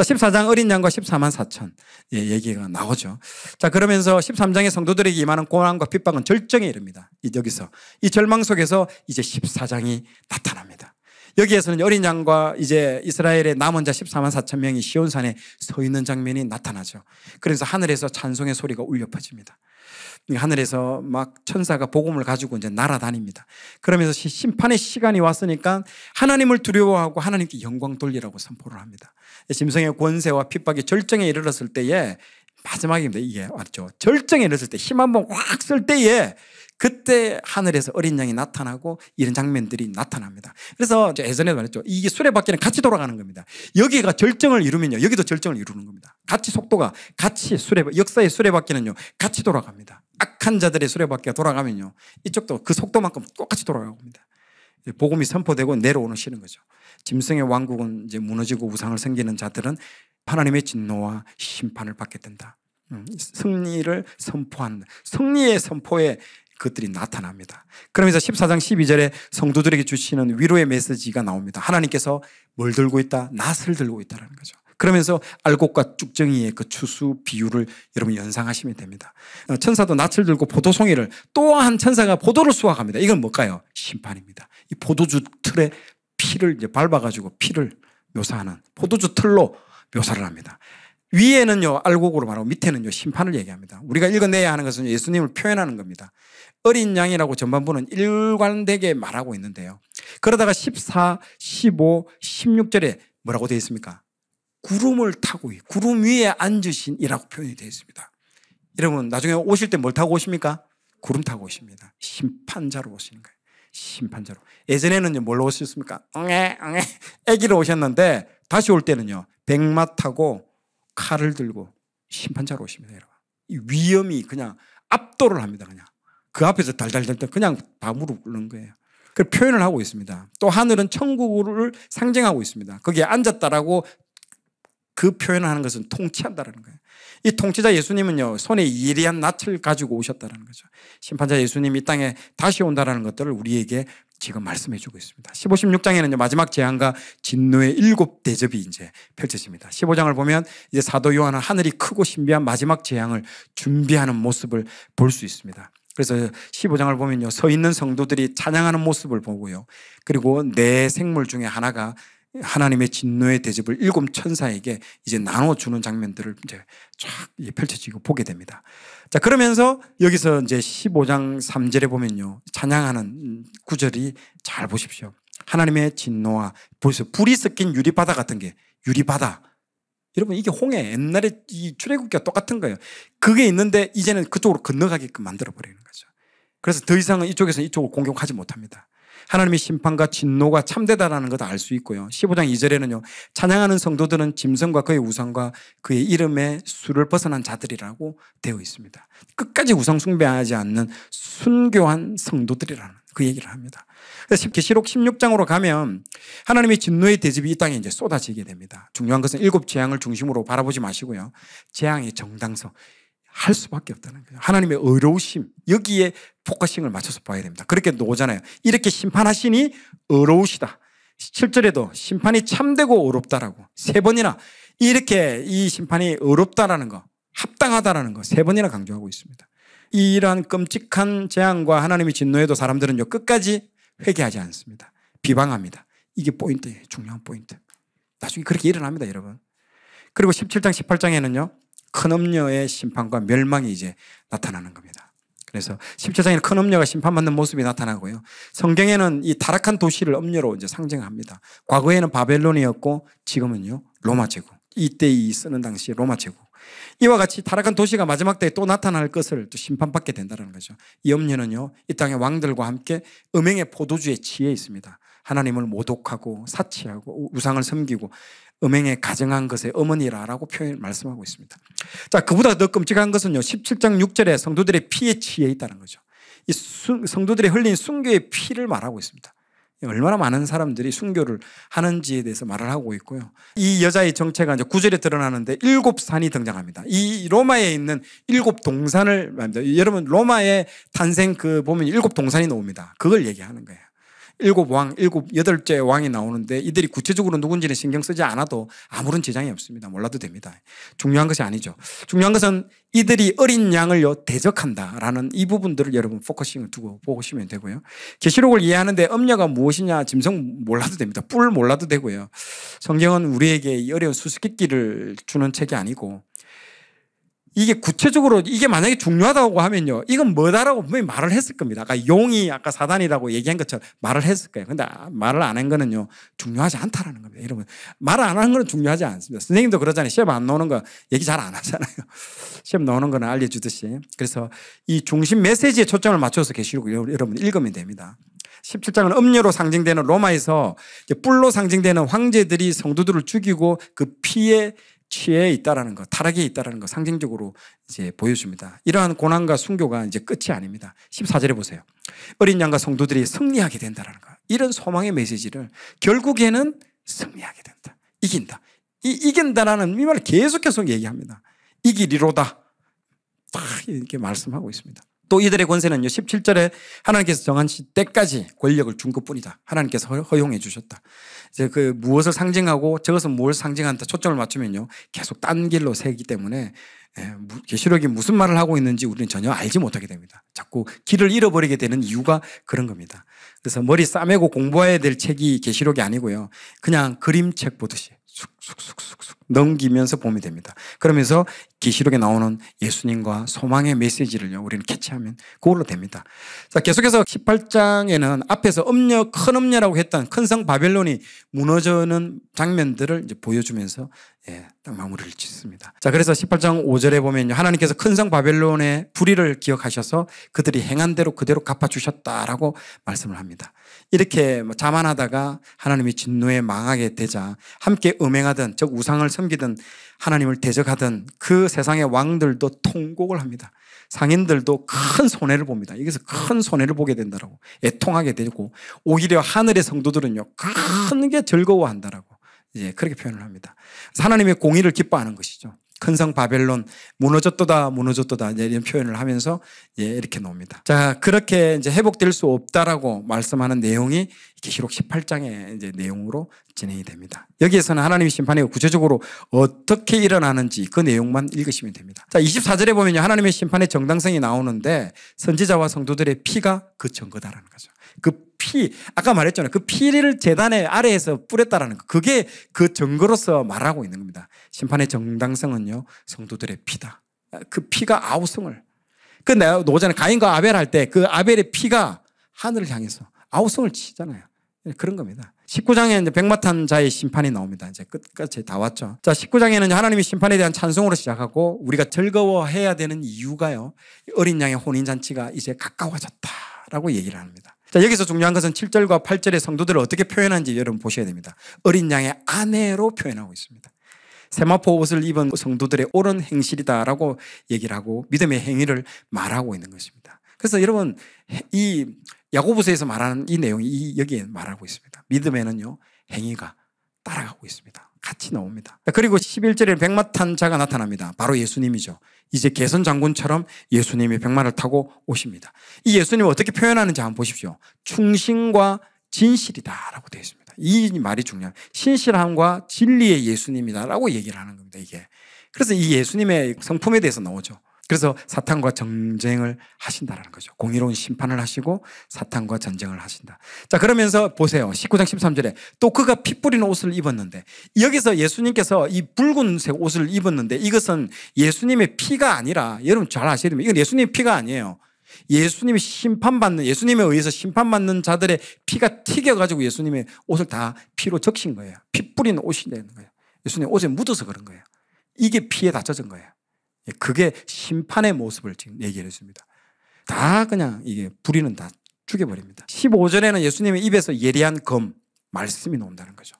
자, 14장 어린 양과 14만 4천 예, 얘기가 나오죠. 자, 그러면서 13장의 성도들에게 임하는 고난과 핍박은 절정에 이릅니다. 여기서 이 절망 속에서 이제 14장이 나타납니다. 여기에서는 어린 양과 이제 이스라엘의 남은 자 14만 4천 명이 시온산에 서 있는 장면이 나타나죠. 그래서 하늘에서 찬송의 소리가 울려 퍼집니다. 하늘에서 막 천사가 복음을 가지고 이제 날아다닙니다. 그러면서 심판의 시간이 왔으니까 하나님을 두려워하고 하나님께 영광 돌리라고 선포를 합니다. 짐승의 권세와 핍박이 절정에 이르렀을 때에 마지막입니다. 이게 맞죠. 절정에 이르렀을 때 힘 한 번 확 쓸 때에 그때 하늘에서 어린 양이 나타나고 이런 장면들이 나타납니다. 그래서 예전에도 말했죠. 이게 수레바퀴는 같이 돌아가는 겁니다. 여기가 절정을 이루면요. 여기도 절정을 이루는 겁니다. 같이 속도가 같이 수레, 역사의 수레바퀴는요. 같이 돌아갑니다. 악한 자들의 수레바퀴가 돌아가면요. 이쪽도 그 속도만큼 똑같이 돌아갑니다. 복음이 선포되고 내려오는 시는 거죠. 짐승의 왕국은 이제 무너지고 우상을 섬기는 자들은 하나님의 진노와 심판을 받게 된다. 음, 승리를 선포하는 승리의 선포에 그것들이 나타납니다. 그러면서 14장 12절에 성도들에게 주시는 위로의 메시지가 나옵니다. 하나님께서 뭘 들고 있다? 낫을 들고 있다는 거죠. 그러면서 알곡과 쭉정이의 그 추수 비유를 여러분 연상하시면 됩니다. 어, 천사도 낫을 들고 포도송이를 또한 천사가 포도를 수확합니다. 이건 뭘까요? 심판입니다. 이 포도주 틀에 피를 이제 밟아가지고 피를 묘사하는 포도주 틀로 묘사를 합니다. 위에는요 알곡으로 말하고 밑에는요 심판을 얘기합니다. 우리가 읽어내야 하는 것은 예수님을 표현하는 겁니다. 어린 양이라고 전반부는 일관되게 말하고 있는데요. 그러다가 14, 15, 16절에 뭐라고 되어 있습니까? 구름을 타고 구름 위에 앉으신이라고 표현이 되어 있습니다. 여러분 나중에 오실 때 뭘 타고 오십니까? 구름 타고 오십니다. 심판자로 오시는 거예요. 심판자로. 예전에는 뭘로 오셨습니까? 엉에 엉에 애기로 오셨는데 다시 올 때는요 백마 타고 칼을 들고 심판자로 오십니다. 여러분. 이 위험이 그냥 압도를 합니다. 그냥. 그 앞에서 달달달달 그냥 다 무릎 꿇는 거예요. 그 표현을 하고 있습니다. 또 하늘은 천국을 상징하고 있습니다. 거기에 앉았다라고 그 표현을 하는 것은 통치한다라는 거예요. 이 통치자 예수님은요, 손에 예리한 낯을 가지고 오셨다는 거죠. 심판자 예수님이 땅에 다시 온다라는 것들을 우리에게 지금 말씀해 주고 있습니다. 15, 16장에는요, 마지막 재앙과 진노의 일곱 대접이 이제 펼쳐집니다. 15장을 보면 이제 사도 요한은 하늘이 크고 신비한 마지막 재앙을 준비하는 모습을 볼 수 있습니다. 그래서 15장을 보면요. 서 있는 성도들이 찬양하는 모습을 보고요. 그리고 내 생물 중에 하나가 하나님의 진노의 대접을 일곱 천사에게 이제 나눠주는 장면들을 이제 쫙 펼쳐지고 보게 됩니다. 자, 그러면서 여기서 이제 15장 3절에 보면요. 찬양하는 구절이 잘 보십시오. 하나님의 진노와 벌써 불이 섞인 유리바다 같은 게 유리바다. 여러분 이게 홍해 옛날에 이 출애굽기가 똑같은 거예요. 그게 있는데 이제는 그쪽으로 건너가게끔 만들어 버리는 거죠. 그래서 더 이상은 이쪽에서 이쪽을 공격하지 못합니다. 하나님의 심판과 진노가 참되다라는 것을 알 수 있고요. 15장 2절에는요. 찬양하는 성도들은 짐승과 그의 우상과 그의 이름의 수를 벗어난 자들이라고 되어 있습니다. 끝까지 우상 숭배하지 않는 순교한 성도들이라는 그 얘기를 합니다. 그래서 계시록 16장으로 가면 하나님의 진노의 대접이 이 땅에 이제 쏟아지게 됩니다. 중요한 것은 일곱 재앙을 중심으로 바라보지 마시고요. 재앙의 정당성. 할 수밖에 없다는 거죠. 하나님의 의로우심 여기에 focusing을 맞춰서 봐야 됩니다. 그렇게 오잖아요. 이렇게 심판하시니 의로우시다. 7절에도 심판이 참되고 의롭다라고 세 번이나 이렇게 이 심판이 의롭다라는 거 합당하다라는 거 세 번이나 강조하고 있습니다. 이러한 끔찍한 재앙과 하나님의 진노에도 사람들은요 끝까지 회개하지 않습니다. 비방합니다. 이게 포인트예요. 중요한 포인트. 나중에 그렇게 일어납니다, 여러분. 그리고 17장, 18장에는요 큰 음녀의 심판과 멸망이 이제 나타나는 겁니다. 그래서 17장에는 큰 음녀가 심판받는 모습이 나타나고요. 성경에는 이 타락한 도시를 음녀로 이제 상징합니다. 과거에는 바벨론이었고 지금은요 로마 제국. 이때 이 쓰는 당시 로마 제국. 이와 같이 타락한 도시가 마지막 때에 또 나타날 것을 또 심판받게 된다는 거죠. 이 음녀는요 이 땅의 왕들과 함께 음행의 포도주에 취해 있습니다. 하나님을 모독하고 사치하고 우상을 섬기고 음행에 가정한 것의 어머니라라고 표현 말씀하고 있습니다. 자, 그보다 더 끔찍한 것은요. 17장 6절에 성도들의 피에 취해 있다는 거죠. 이 성도들이 흘린 순교의 피를 말하고 있습니다. 얼마나 많은 사람들이 순교를 하는지에 대해서 말을 하고 있고요. 이 여자의 정체가 이제 구절에 드러나는데 일곱 산이 등장합니다. 이 로마에 있는 일곱 동산을 말합니다. 여러분 로마의 탄생 그 보면 일곱 동산이 나옵니다. 그걸 얘기하는 거예요. 일곱 왕, 일곱, 여덟째 왕이 나오는데 이들이 구체적으로 누군지는 신경 쓰지 않아도 아무런 지장이 없습니다. 몰라도 됩니다. 중요한 것이 아니죠. 중요한 것은 이들이 어린 양을요, 대적한다라는 이 부분들을 여러분 focusing을 두고 보시면 되고요. 계시록을 이해하는데 음녀가 무엇이냐, 짐승 몰라도 됩니다. 뿔 몰라도 되고요. 성경은 우리에게 어려운 수수께끼를 주는 책이 아니고 이게 구체적으로 이게 만약에 중요하다고 하면요. 이건 뭐다라고 분명히 말을 했을 겁니다. 아까 용이 아까 사단이라고 얘기한 것처럼 말을 했을 거예요. 근데 말을 안 한 거는요. 중요하지 않다라는 겁니다. 여러분. 말을 안 하는 거는 중요하지 않습니다. 선생님도 그러잖아요. 시험 안 나오는 거 얘기 잘 안 하잖아요. 시험 나오는 거는 알려주듯이. 그래서 이 중심 메시지에 초점을 맞춰서 계시록 여러분 읽으면 됩니다. 17장은 음료로 상징되는 로마에서 뿔로 상징되는 황제들이 성도들을 죽이고 그 피에 취해 있다라는 것, 타락에 있다라는 것 상징적으로 이제 보여줍니다. 이러한 고난과 순교가 이제 끝이 아닙니다. 14절에 보세요. 어린 양과 성도들이 승리하게 된다라는 것. 이런 소망의 메시지를 결국에는 승리하게 된다. 이긴다. 이 이긴다라는 이 말을 계속해서 얘기합니다. 이기리로다. 딱 이렇게 말씀하고 있습니다. 또 이들의 권세는요, 17절에 하나님께서 정한 때까지 권력을 준 것 뿐이다. 하나님께서 허용해 주셨다. 이제 그 무엇을 상징하고 저것은 무엇을 상징한다 초점을 맞추면요, 계속 딴 길로 새기 때문에 예, 계시록이 무슨 말을 하고 있는지 우리는 전혀 알지 못하게 됩니다. 자꾸 길을 잃어버리게 되는 이유가 그런 겁니다. 그래서 머리 싸매고 공부해야 될 책이 계시록이 아니고요. 그냥 그림책 보듯이 쑥쑥쑥쑥 넘기면서 보면 됩니다. 그러면서 계시록에 나오는 예수님과 소망의 메시지를요, 우리는 캐치하면 그걸로 됩니다. 자, 계속해서 18장에는 앞에서 음녀, 큰 음녀라고 했던 큰 성 바벨론이 무너져는 장면들을 이제 보여주면서 예, 딱 마무리를 짓습니다. 자, 그래서 18장 5절에 보면요. 하나님께서 큰 성 바벨론의 불의를 기억하셔서 그들이 행한 대로 그대로 갚아주셨다라고 말씀을 합니다. 이렇게 뭐 자만하다가 하나님이 진노에 망하게 되자 함께 음행하던 즉 우상을 섬기던 하나님을 대적하던 그 세상의 왕들도 통곡을 합니다. 상인들도 큰 손해를 봅니다. 여기서 큰 손해를 보게 된다라고 애통하게 되고 오히려 하늘의 성도들은요 큰 게 즐거워한다라고 이제 그렇게 표현을 합니다. 하나님의 공의를 기뻐하는 것이죠. 큰 성 바벨론 무너졌도다 무너졌도다 이런 표현을 하면서 예, 이렇게 나옵니다. 자 그렇게 이제 회복될 수 없다라고 말씀하는 내용이 계시록 18장의 이제 내용으로 진행이 됩니다. 여기에서는 하나님의 심판이 구체적으로 어떻게 일어나는지 그 내용만 읽으시면 됩니다. 자 24절에 보면 하나님의 심판의 정당성이 나오는데 선지자와 성도들의 피가 그 증거다라는 거죠. 그 피, 아까 말했잖아요. 그 피를 재단의 아래에서 뿌렸다라는 거. 그게 그 증거로서 말하고 있는 겁니다. 심판의 정당성은요, 성도들의 피다. 그 피가 아우성을. 그 내가 노전에 가인과 아벨 할 때 그 아벨의 피가 하늘을 향해서 아우성을 치잖아요. 그런 겁니다. 19장에 이제 백마탄 자의 심판이 나옵니다. 이제 끝까지 다 왔죠. 자, 19장에는 하나님의 심판에 대한 찬송으로 시작하고 우리가 즐거워해야 되는 이유가요. 어린 양의 혼인잔치가 이제 가까워졌다라고 얘기를 합니다. 자, 여기서 중요한 것은 7절과 8절의 성도들을 어떻게 표현하는지 여러분 보셔야 됩니다. 어린 양의 아내로 표현하고 있습니다. 세마포 옷을 입은 성도들의 옳은 행실이다라고 얘기를 하고 믿음의 행위를 말하고 있는 것입니다. 그래서 여러분 이 야고보서에서 말하는 이 내용이 이 여기에 말하고 있습니다. 믿음에는요 행위가 따라가고 있습니다. 같이 나옵니다. 그리고 11절에 백마탄 자가 나타납니다. 바로 예수님이죠. 이제 개선 장군처럼 예수님이 백마를 타고 오십니다. 이 예수님을 어떻게 표현하는지 한번 보십시오. 충신과 진실이다라고 되어 있습니다. 이 말이 중요한 신실함과 진리의 예수님이다라고 얘기를 하는 겁니다. 이게 그래서 이 예수님의 성품에 대해서 나오죠. 그래서 사탄과 전쟁을 하신다라는 거죠. 공의로운 심판을 하시고 사탄과 전쟁을 하신다. 자, 그러면서 보세요. 19장 13절에 또 그가 피 뿌리는 옷을 입었는데 여기서 예수님께서 이 붉은색 옷을 입었는데 이것은 예수님의 피가 아니라 여러분 잘 아셔야 됩니다. 이건 예수님의 피가 아니에요. 예수님이 심판받는 예수님에 의해서 심판받는 자들의 피가 튀겨가지고 예수님의 옷을 다 피로 적신 거예요. 피 뿌리는 옷이 되는 거예요. 예수님 옷에 묻어서 그런 거예요. 이게 피에 다 젖은 거예요. 예, 그게 심판의 모습을 지금 얘기해 줍니다. 다 그냥 이게 불의는 다 죽여버립니다. 15절에는 예수님의 입에서 예리한 검, 말씀이 나온다는 거죠.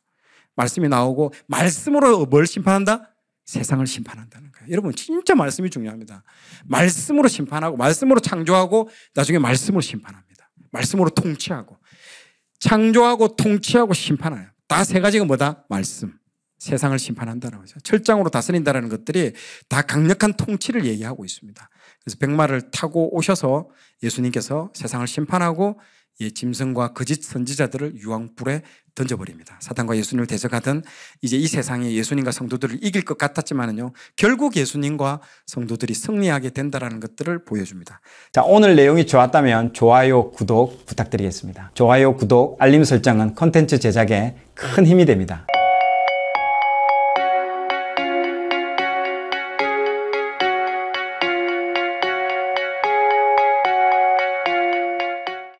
말씀이 나오고 말씀으로 뭘 심판한다? 세상을 심판한다는 거예요. 여러분 진짜 말씀이 중요합니다. 말씀으로 심판하고 말씀으로 창조하고 나중에 말씀으로 심판합니다. 말씀으로 통치하고 창조하고 통치하고 심판해요. 다 세 가지가 뭐다? 말씀. 세상을 심판한다는 거죠. 철장으로 다스린다는 것들이 다 강력한 통치를 얘기하고 있습니다. 그래서 백마를 타고 오셔서 예수님께서 세상을 심판하고 예, 짐승과 거짓 선지자들을 유황불에 던져버립니다. 사탄과 예수님을 대적하던 이제 이 세상에 예수님과 성도들을 이길 것 같았지만은요, 결국 예수님과 성도들이 승리하게 된다라는 것들을 보여줍니다. 자, 오늘 내용이 좋았다면 좋아요, 구독 부탁드리겠습니다. 좋아요, 구독, 알림 설정은 콘텐츠 제작에 큰 힘이 됩니다.